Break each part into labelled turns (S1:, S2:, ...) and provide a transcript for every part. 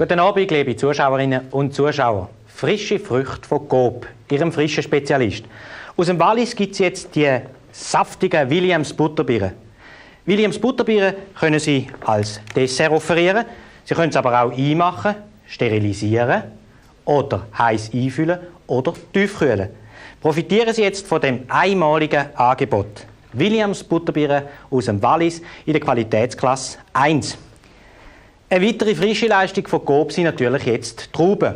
S1: Guten Abend, liebe Zuschauerinnen und Zuschauer. Frische Früchte von Coop, Ihrem frischen Spezialist. Aus dem Wallis gibt es jetzt die saftigen Williams Butterbieren. Williams Butterbieren können Sie als Dessert offerieren. Sie können es aber auch einmachen, sterilisieren oder heiß einfüllen oder tiefkühlen. Profitieren Sie jetzt von dem einmaligen Angebot. Williams Butterbieren aus dem Wallis in der Qualitätsklasse 1. Eine weitere frische Leistung von Coop sind natürlich jetzt Trauben.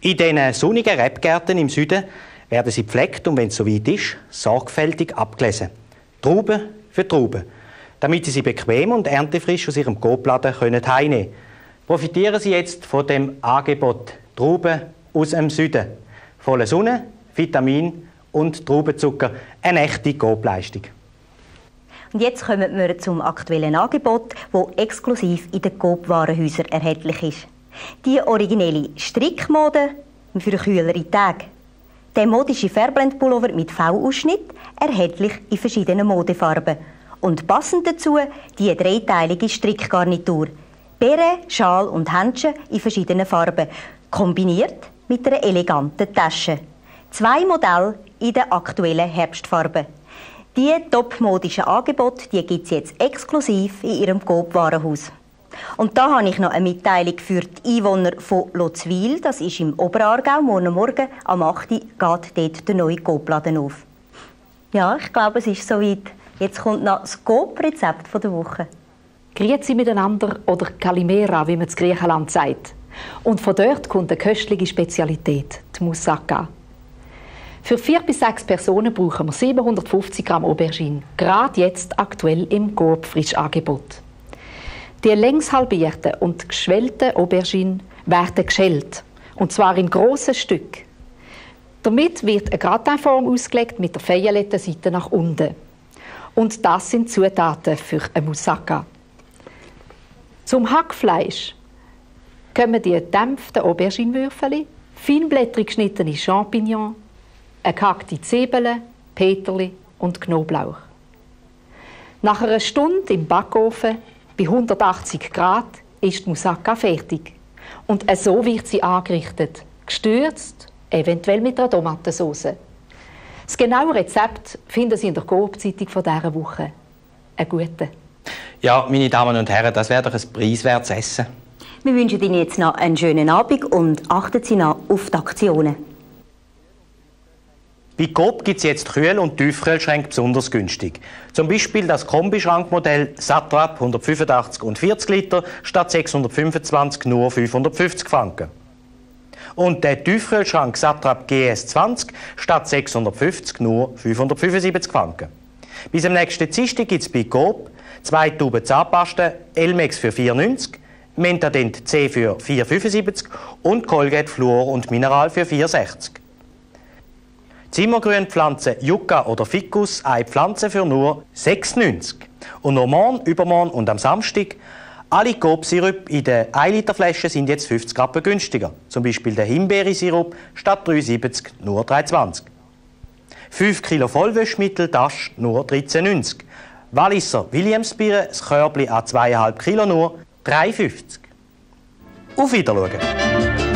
S1: In diesen sonnigen Rebgärten im Süden werden sie gepflegt und wenn es soweit ist, sorgfältig abgelesen. Trauben für Trauben. Damit sie sie bequem und erntefrisch aus ihrem Coop-Laden können. Profitieren Sie jetzt von dem Angebot Trauben aus dem Süden. Volle Sonne, Vitamin und Traubenzucker. Eine echte Coop-Leistung.
S2: Und jetzt kommen wir zum aktuellen Angebot, das exklusiv in den Coop-Warenhäusern erhältlich ist. Die originelle Strickmode für kühlere Tage. Der modische Fairblend-Pullover mit V-Ausschnitt, erhältlich in verschiedenen Modefarben. Und passend dazu die dreiteilige Strickgarnitur. Bäre, Schal und Händchen in verschiedenen Farben, kombiniert mit einer eleganten Tasche. Zwei Modelle in den aktuellen Herbstfarben. Die topmodischen Angebote gibt es jetzt exklusiv in Ihrem Coop-Warenhaus. Und da habe ich noch eine Mitteilung für die Einwohner von Lotzwil. Das ist im Oberaargau. Morgen Morgen am 8. Uhr geht dort der neue Coop-Laden auf. Ja, ich glaube, es ist soweit. Jetzt kommt noch das Coop-Rezept der Woche.
S3: Grüezi miteinander oder Kalimera, wie man in Griechenland sagt. Und von dort kommt eine köstliche Spezialität, die Moussaka. Für vier bis sechs Personen brauchen wir 750 Gramm Aubergine, gerade jetzt aktuell im Coop Frischangebot. Die längs halbierten und geschwellten Aubergine werden geschält, und zwar in grossen Stücken. Damit wird eine Gratinform ausgelegt mit der Feuilletenseite nach unten. Und das sind Zutaten für eine Moussaka. Zum Hackfleisch kommen die gedämpften Auberginewürfel, feinblättrig geschnittene Champignons, eine gehackte Zwiebeln, Peterli und Knoblauch. Nach einer Stunde im Backofen bei 180 Grad ist die Moussaka fertig. Und so wird sie angerichtet, gestürzt, eventuell mit einer Tomatensauce. Das genaue Rezept finden Sie in der Coop-Zeitung von dieser Woche. Ein gute.
S1: Ja, meine Damen und Herren, das wäre doch ein preiswertes Essen.
S2: Wir wünschen Ihnen jetzt noch einen schönen Abend und achten Sie noch auf die Aktionen.
S1: Bei Coop gibt es jetzt Kühl- und Tiefkühlschränke besonders günstig. Zum Beispiel das Kombischrankmodell Satrap 185 und 40 Liter statt 625 nur 550 Franken. Und der Tiefkühlschrank Satrap GS20 statt 650 nur 575 Franken. Bis am nächsten Dienstag gibt es bei Coop zwei Tuben Zahnpasta Elmex für 4,90, Mentadent C für 4,75 und Colgate Fluor und Mineral für 4,60. Zimmergrünpflanze Yucca oder Ficus, eine Pflanze für nur 6,90. Und noch morgen, übermorgen und am Samstag alle Coop-Sirup in den 1 Liter Flaschen sind jetzt 50 Rappen günstiger. Zum Beispiel der Himbeere-Sirup statt 3,70 nur 3,20. 5 Kilo Vollwäschmittel, das nur 13,90. Walliser Williamsbier, das Körbli an 2,5 Kilo nur 3,50. Auf Wiedersehen.